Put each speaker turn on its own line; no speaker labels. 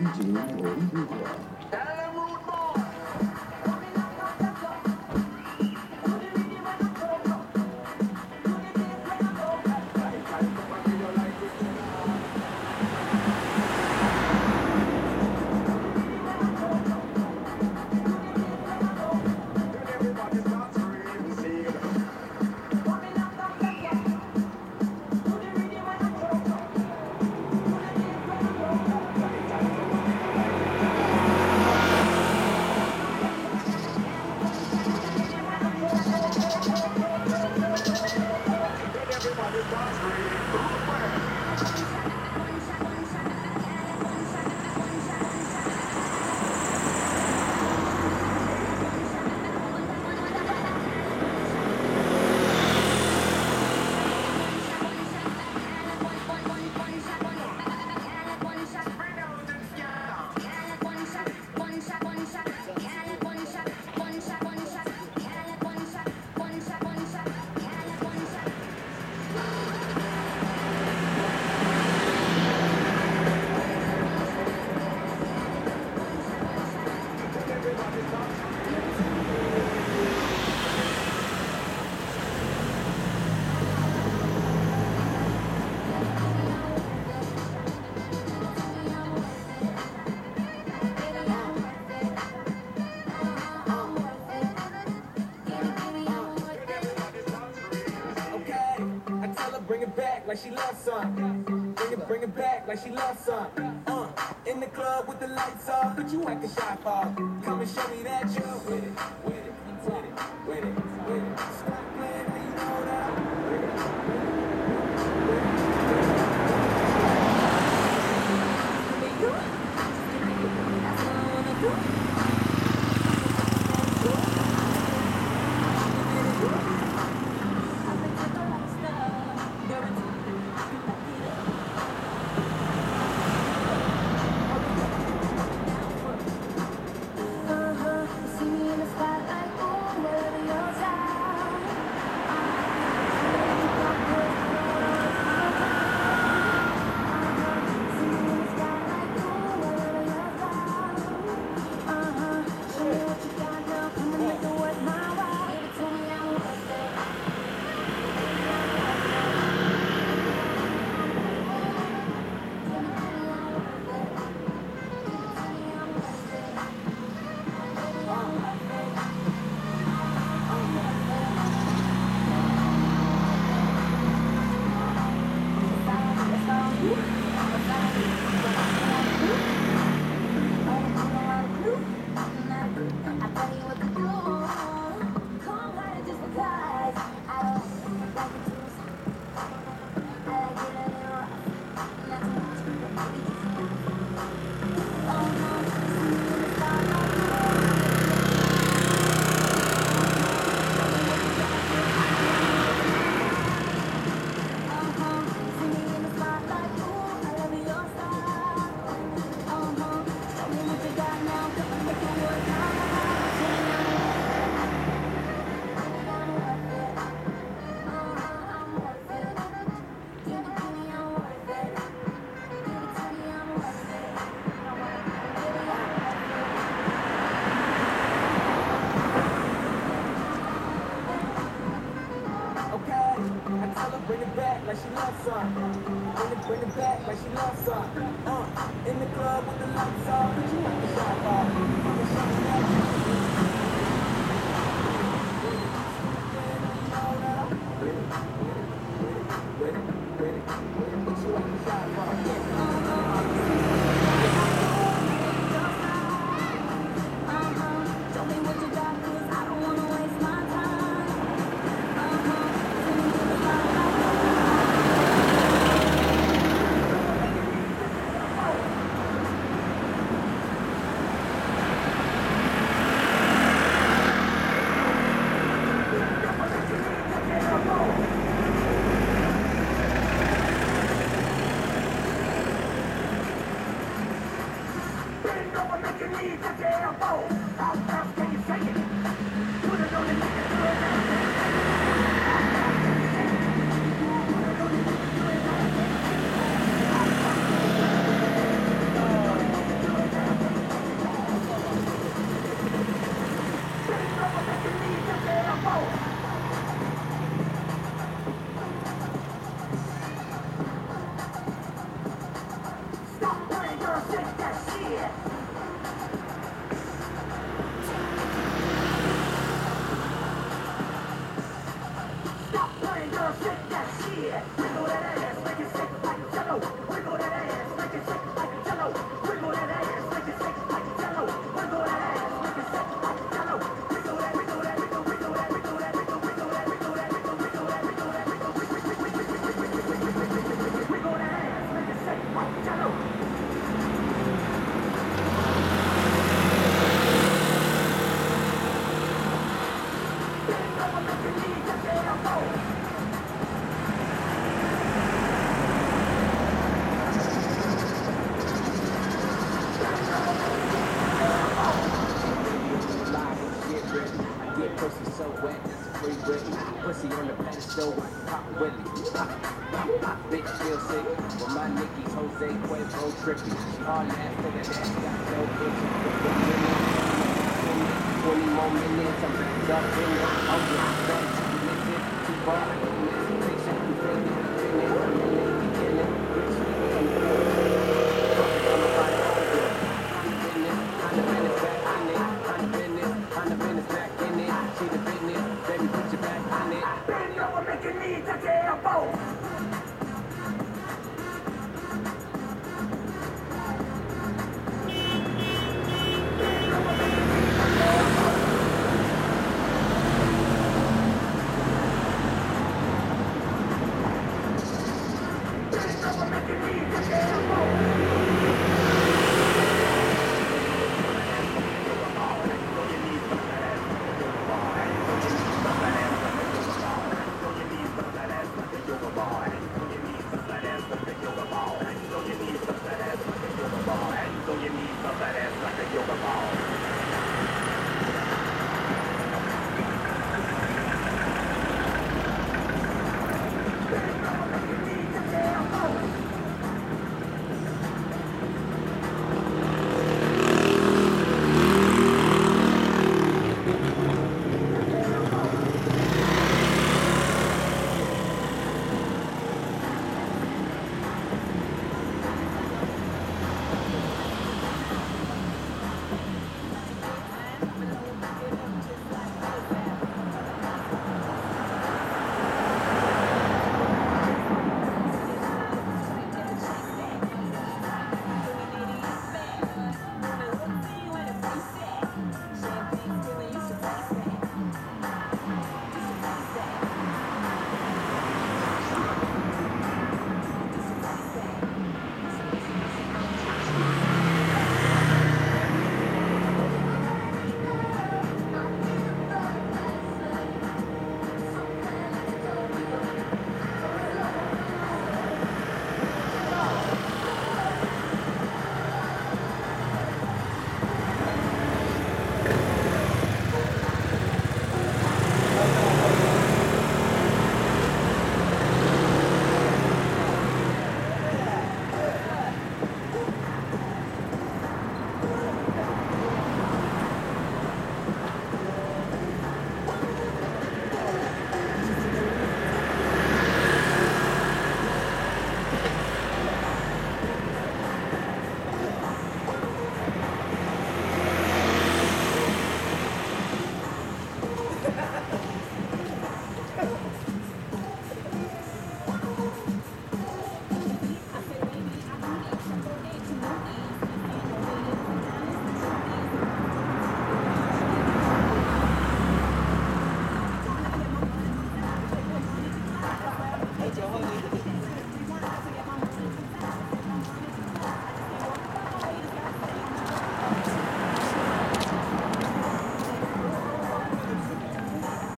27度。back like she loves some. Bring it, bring it back like she loves some. Uh, in the club with the lights off, but you acting shy for. Come and show me that you're with it.
In the
club with the lights off, but you want the shot off. leave the damn boat. How fast can you take it? Stop playing, girl, shake that shit. Wiggle that ass, make it shake like jello.
wet, free Whitney. Pussy on the pedestal, pop Willie. Pop, bitch feel sick. But my Nicky's Jose Cuervo trippy. She all laugh to the ass, got no bitch. 20 more minutes, I'm back up in the,